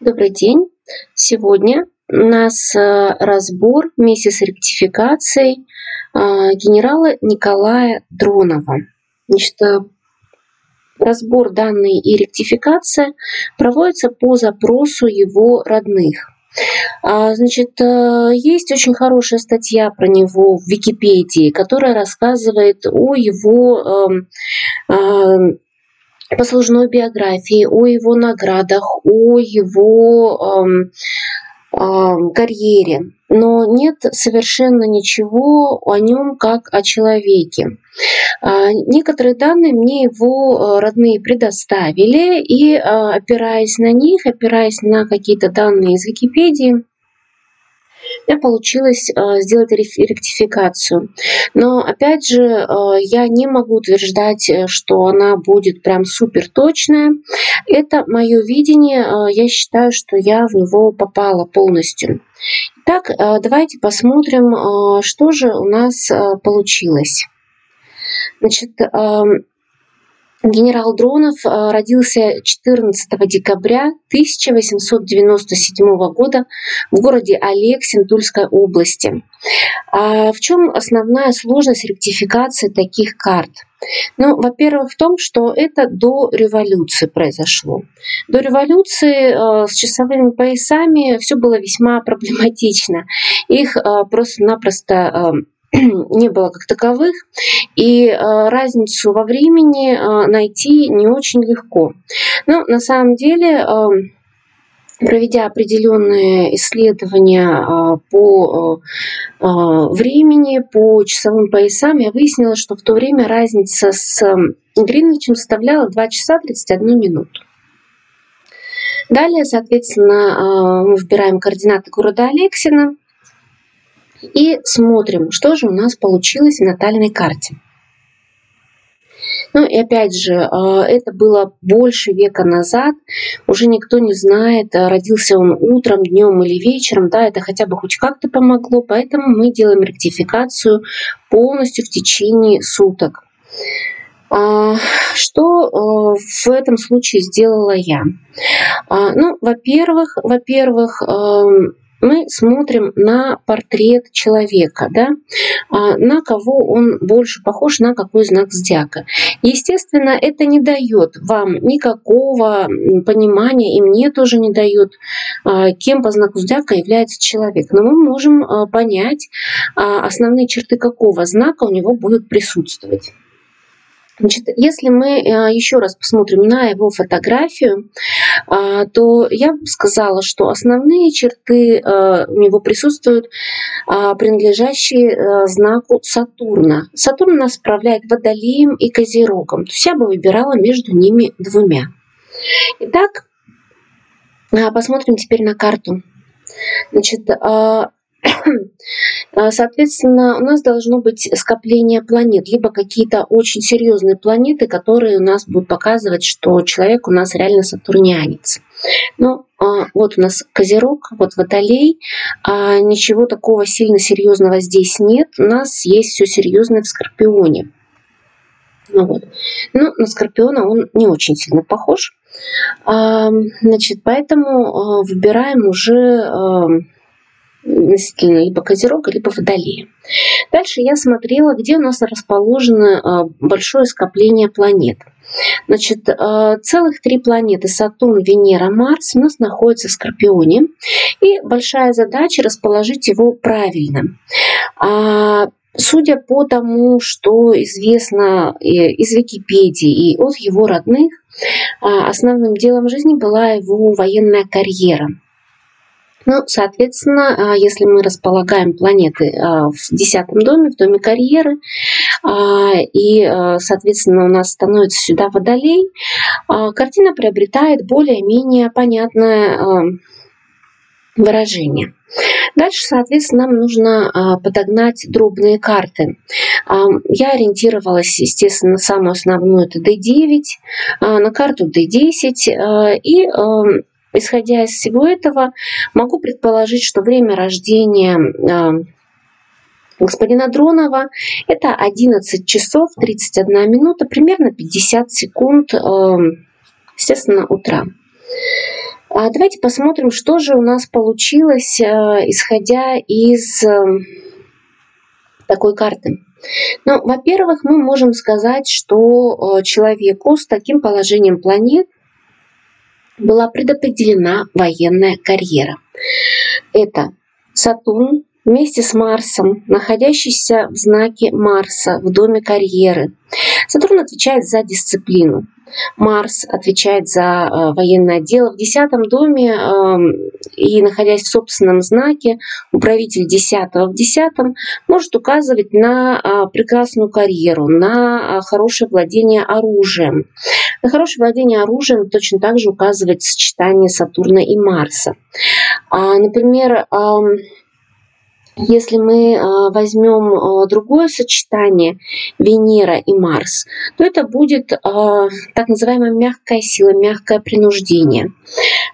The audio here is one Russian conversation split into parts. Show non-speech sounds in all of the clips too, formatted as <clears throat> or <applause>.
Добрый день. Сегодня у нас э, разбор вместе с ректификацией э, генерала Николая Дронова. Значит, э, разбор данной и ректификация проводится по запросу его родных. А, значит, есть очень хорошая статья про него в Википедии, которая рассказывает о его эм, послужной биографии, о его наградах, о его эм, эм, карьере, но нет совершенно ничего о нем как о человеке. А, некоторые данные мне его э, родные предоставили, и э, опираясь на них, опираясь на какие-то данные из Википедии, получилось э, сделать ректификацию. Но опять же, э, я не могу утверждать, э, что она будет прям супер точная. Это мое видение. Я считаю, что я в него попала полностью. Итак, давайте посмотрим, что же у нас получилось. Значит, эм, Генерал Дронов э, родился 14 декабря 1897 года в городе Алексин Тульской области. А в чем основная сложность ректификации таких карт? Ну, во-первых, в том, что это до революции произошло. До революции э, с часовыми поясами все было весьма <laughs> проблематично. Их э, просто-напросто э, <clears throat> не было как таковых, и э, разницу во времени э, найти не очень легко. Но на самом деле, э, проведя определенные исследования по времени, по часовым поясам, я выяснила, что в то время разница с Гринвичем составляла 2 часа 31 минуту. Далее, соответственно, мы выбираем координаты города Алексина – и смотрим, что же у нас получилось в натальной карте. Ну и опять же, э, это было больше века назад, уже никто не знает, э, родился он утром, днем или вечером, да, это хотя бы хоть как-то помогло, поэтому мы делаем ректификацию полностью в течение суток. А, что в этом случае сделала я? А, ну, во-первых, во-первых, мы смотрим на портрет человека, да, а, на кого он больше похож, на какой знак зодиака. Естественно, это не дает вам никакого понимания, и мне тоже не дает, а, кем по знаку зодиака является человек. Но мы можем а, понять основные черты какого знака у него будут присутствовать. Значит, если мы э, еще раз посмотрим на его фотографию, а, то я бы сказала, что основные черты э, у него присутствуют, а, принадлежащие э, знаку Сатурна. Сатурн нас справляет Водолеем и Козерогом. То есть я бы выбирала между ними двумя. Итак, а, посмотрим теперь на карту. Значит, соответственно, у нас должно быть скопление планет, либо какие-то очень серьезные планеты, которые у нас будут показывать, что человек у нас реально сатурнянец. Ну, а, вот у нас Козерог, вот Водолей. А ничего такого сильно серьезного здесь нет. У нас есть все серьезное в Скорпионе. Ну, вот. ну, на Скорпиона он не очень сильно похож. Значит, поэтому выбираем уже либо Козерога, либо Водолея. Дальше я смотрела, где у нас расположено а, большое скопление планет. Значит, а, целых три планеты Сатурн, Венера, Марс у нас находятся в Скорпионе. И большая задача расположить его правильно. А, судя по тому, что известно из Википедии и от его родных, основным делом жизни была его военная карьера. Ну, соответственно, а, если мы располагаем планеты а, в десятом доме, в доме карьеры, а, и, соответственно, у нас становится сюда водолей, картина приобретает более-менее понятное выражение. Дальше, соответственно, нам нужно подогнать дробные карты. Я ориентировалась, естественно, на самую основную, это D9, на карту D10 и Исходя из всего этого, могу предположить, что время рождения а, господина Дронова это 11 часов 31 минута, примерно 50 секунд, а, естественно, утра. А давайте посмотрим, что же у нас получилось, исходя из такой карты. Ну, во-первых, мы можем сказать, что человеку с таким положением планет была предопределена военная карьера. Это Сатурн вместе с Марсом, находящийся в знаке Марса в доме карьеры. Сатурн отвечает за дисциплину. Марс отвечает за э, военное дело. В десятом доме э, и находясь в собственном знаке, управитель десятого в десятом может указывать на э, прекрасную карьеру, на э, хорошее владение оружием. На хорошее владение оружием точно так же указывает сочетание Сатурна и Марса. А, например, если мы а, возьмем а, другое сочетание Венера и Марс, то это будет а, так называемая мягкая сила, мягкое принуждение.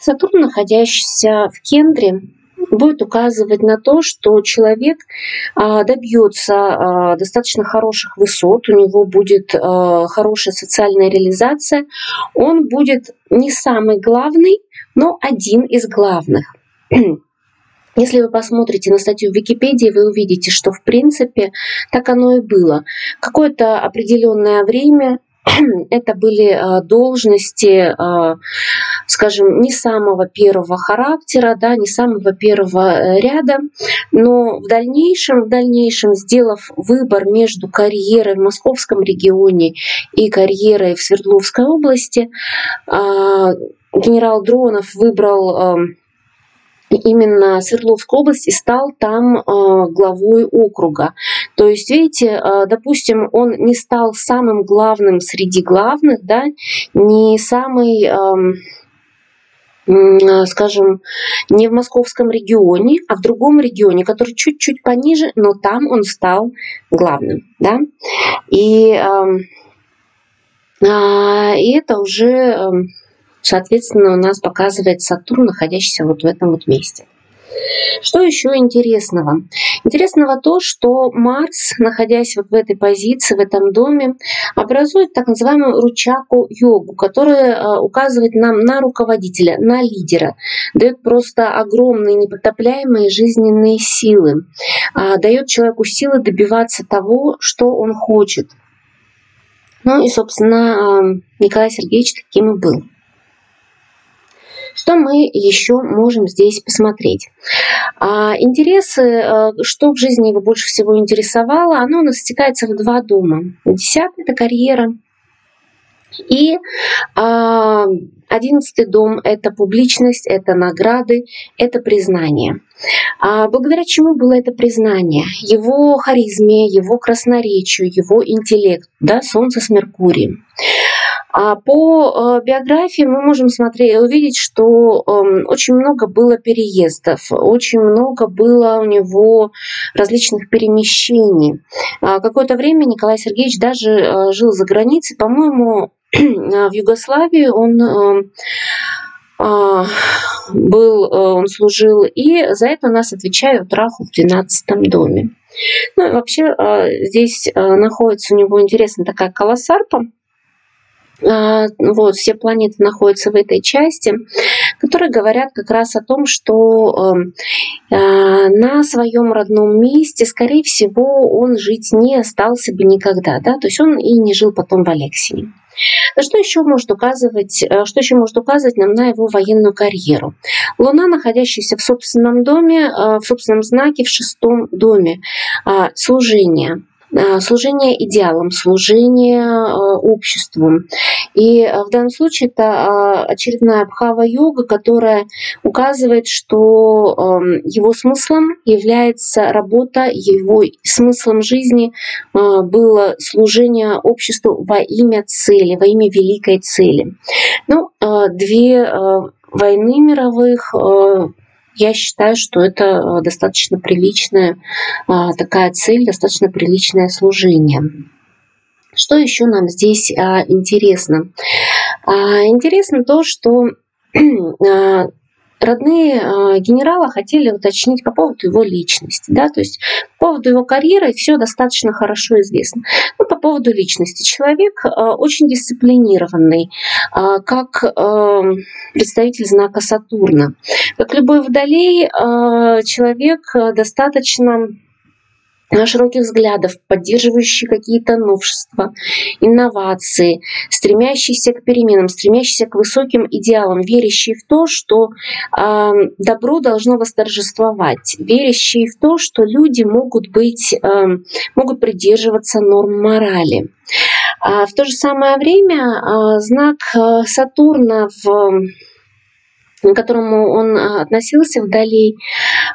Сатурн, находящийся в Кендре, будет указывать на то, что человек добьется достаточно хороших высот, у него будет хорошая социальная реализация, он будет не самый главный, но один из главных. <clears throat> Если вы посмотрите на статью в Википедии, вы увидите, что в принципе так оно и было. Какое-то определенное время <clears throat> это были а, должности, а, скажем, не самого первого характера, да, не самого первого э, ряда, но в дальнейшем, в дальнейшем, сделав выбор между карьерой в московском регионе и карьерой в Свердловской области, а, генерал Дронов выбрал именно Свердловскую область и стал там э, главой округа. То есть, видите, э, допустим, он не стал самым главным среди главных, да, не самый эм, скажем, не в московском регионе, а в другом регионе, который чуть-чуть пониже, но там он стал главным. Да? И, эм, а, и это уже эм, Соответственно, у нас показывает Сатурн, находящийся вот в этом вот месте. Что еще интересного? Интересного то, что Марс, находясь вот в этой позиции, в этом доме, образует так называемую ручаку йогу, которая э, указывает нам на руководителя, на лидера, дает просто огромные непотопляемые жизненные силы, а, дает человеку силы добиваться того, что он хочет. Ну и, собственно, э, Николай Сергеевич таким и был. Что мы еще можем здесь посмотреть? А, интересы, э, что в жизни его больше всего интересовало, оно у нас стекается в два дома. Десятый – это карьера, и а, одиннадцатый дом – это публичность, это награды, это признание. А благодаря чему было это признание? Его харизме, его красноречию, его интеллект, да, Солнце с Меркурием. А по э, биографии мы можем смотреть, увидеть, что эм, очень много было переездов, очень много было у него различных перемещений. А какое-то время Николай Сергеевич даже э, жил за границей, по-моему, <clears throat> в Югославии он был, э, он служил, и за это нас отвечают Раху в 12 доме. Ну и вообще здесь находится у него интересная такая колоссарпа, вот, все планеты находятся в этой части, которые говорят как раз о том, что эм, а, на своем родном месте, скорее всего, он жить не остался бы никогда, да, то есть он и не жил потом в Алексине. На что еще может указывать, э, что еще может указывать нам на его военную карьеру? Луна, находящаяся в собственном доме, э, в собственном знаке, в шестом доме, а, служение – Э, служение идеалам, служение э, обществу. И э, в данном случае это очередная бхава-йога, которая указывает, что эм, его смыслом является работа, его смыслом жизни было служение обществу во имя цели, во имя великой цели. Ну, две войны мировых, я считаю, что это э, достаточно приличная а, такая цель, достаточно приличное служение. Что еще нам здесь а, интересно? А, интересно то, что <clears throat> родные э, генерала хотели уточнить по поводу его личности, да, то есть по поводу его карьеры все достаточно хорошо известно. Но по поводу личности человек э, очень дисциплинированный, э, как представитель знака Сатурна. Как любой водолей, человек достаточно широких взглядов, поддерживающий какие-то новшества, инновации, стремящийся к переменам, стремящийся к высоким идеалам, верящий в то, что э, добро должно восторжествовать, верящий в то, что люди могут быть, э, могут придерживаться норм морали. А в то же самое время э, знак Сатурна в к которому он а, относился вдали,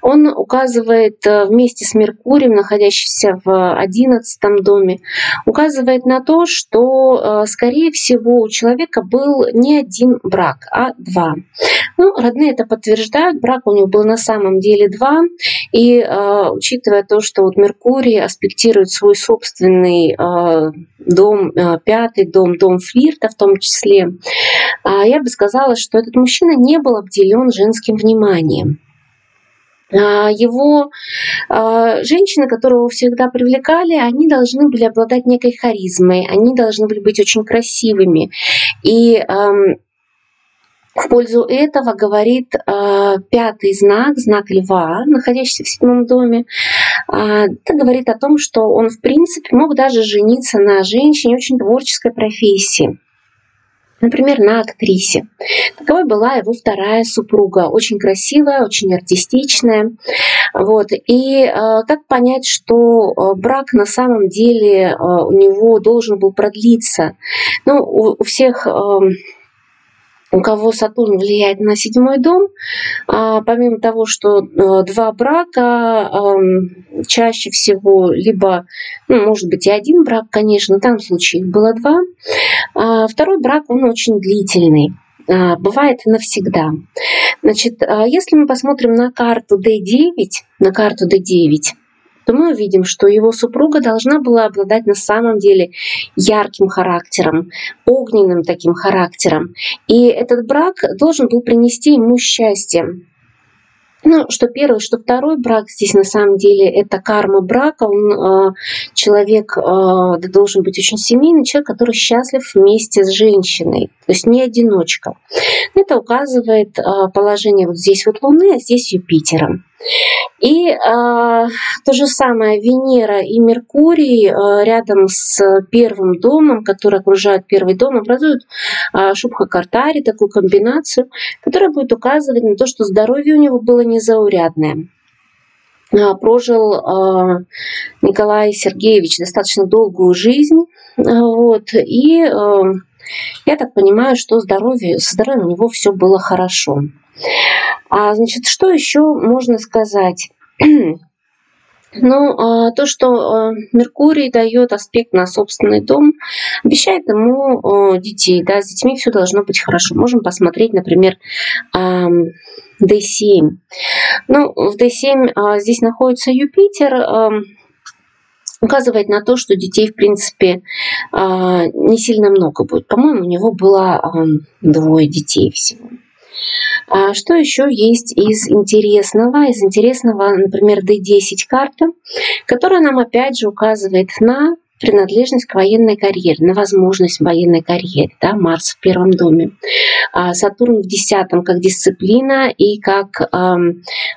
он указывает э, вместе с Меркурием, находящимся в одиннадцатом доме, указывает на то, что, э, скорее всего, у человека был не один брак, а два. Ну, родные это подтверждают, брак у него был на самом деле два, и э, учитывая то, что вот Меркурий аспектирует свой собственный дом, пятый дом, дом флирта в том числе, а я бы сказала, что этот мужчина не был обделен женским вниманием. А, его а, женщины, которые его всегда привлекали, они должны были обладать некой харизмой, они должны были быть очень красивыми. И в пользу этого говорит э, пятый знак, знак льва, находящийся в седьмом доме. Э, это говорит о том, что он, в принципе, мог даже жениться на женщине очень творческой профессии например, на актрисе. Таковой была его вторая супруга, очень красивая, очень артистичная. Вот. И э, как понять, что э, брак на самом деле э, у него должен был продлиться? Ну, у, у всех... Э, у кого Сатурн влияет на седьмой дом, а, помимо того, что э, два брака чаще всего, либо, ну, может быть, и один брак, конечно, в данном случае их было два, а, второй брак, он очень длительный а, бывает навсегда. Значит, если мы посмотрим на карту D9, на карту D9, то мы увидим, что его супруга должна была обладать на самом деле ярким характером, огненным таким характером. И этот брак должен был принести ему счастье. Ну, что первый, что второй брак здесь на самом деле это карма брака. Он э, человек э, должен быть очень семейный, человек, который счастлив вместе с женщиной, то есть не одиночка. Это указывает э, положение вот здесь вот Луны, а здесь Юпитера. И э, то же самое Венера и Меркурий э, рядом с первым домом, который окружает первый дом, образуют э, Шубха-Картари, такую комбинацию, которая будет указывать на то, что здоровье у него было незаурядное прожил Николай Сергеевич достаточно долгую жизнь. Вот, и я так понимаю, что здоровье, со здоровьем у него все было хорошо. А значит, что еще можно сказать? <clears throat> Ну, а, то, что а, Меркурий дает аспект на собственный дом, обещает ему а, детей, да, с детьми все должно быть хорошо. Можем посмотреть, например, D7. Ну, в D7 здесь находится Юпитер, указывает на то, что детей, в принципе, не сильно много будет. По-моему, у него было двое детей всего. А что еще есть из интересного? Из интересного, например, D10 карта, которая нам опять же указывает на принадлежность к военной карьере, на возможность военной карьеры. Да, Марс в первом доме. А Сатурн в десятом как дисциплина и как э,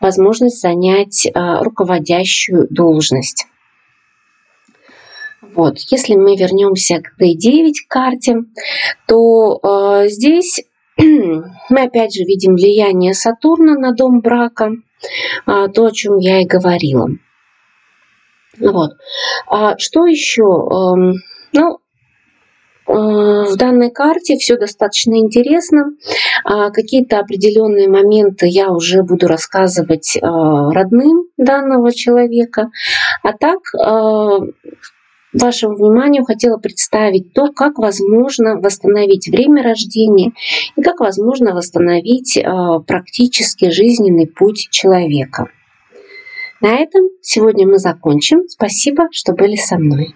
возможность занять э, руководящую должность. Вот. Если мы вернемся к D9 карте, то э, здесь <clears throat> мы опять же видим влияние Сатурна на дом брака, а, то, о чем я и говорила. Вот. А что еще? Эм, ну, э, в данной карте все достаточно интересно. А, какие-то определенные моменты я уже буду рассказывать э, родным данного человека. А так э, вашему вниманию хотела представить то, как возможно восстановить время рождения и как возможно восстановить э, практически жизненный путь человека. На этом сегодня мы закончим. Спасибо, что были со мной.